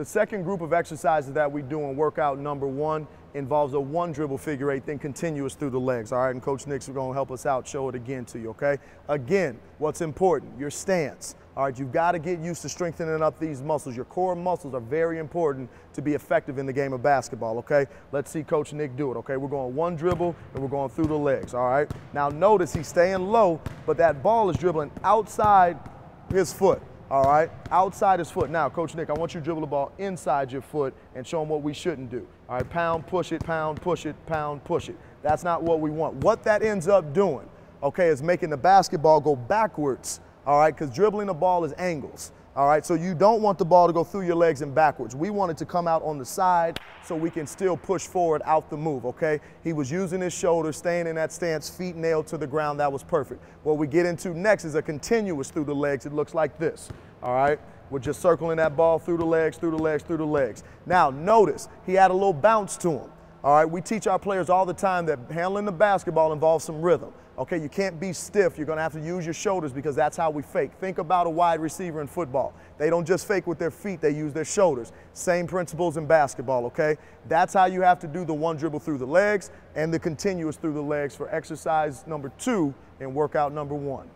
The second group of exercises that we do in workout number one involves a one dribble figure eight, then continuous through the legs. All right, and Coach Nick's going to help us out, show it again to you, okay? Again, what's important? Your stance. All right, you've got to get used to strengthening up these muscles. Your core muscles are very important to be effective in the game of basketball, okay? Let's see Coach Nick do it, okay? We're going one dribble and we're going through the legs, all right? Now notice he's staying low, but that ball is dribbling outside his foot all right? Outside his foot. Now, Coach Nick, I want you to dribble the ball inside your foot and show him what we shouldn't do. All right, pound, push it, pound, push it, pound, push it. That's not what we want. What that ends up doing, okay, is making the basketball go backwards, all right, because dribbling the ball is angles. All right, so you don't want the ball to go through your legs and backwards. We want it to come out on the side so we can still push forward out the move, okay? He was using his shoulder, staying in that stance, feet nailed to the ground. That was perfect. What we get into next is a continuous through the legs. It looks like this, all right? We're just circling that ball through the legs, through the legs, through the legs. Now, notice he had a little bounce to him. All right, we teach our players all the time that handling the basketball involves some rhythm. Okay, you can't be stiff. You're going to have to use your shoulders because that's how we fake. Think about a wide receiver in football. They don't just fake with their feet, they use their shoulders. Same principles in basketball, okay? That's how you have to do the one dribble through the legs and the continuous through the legs for exercise number two and workout number one.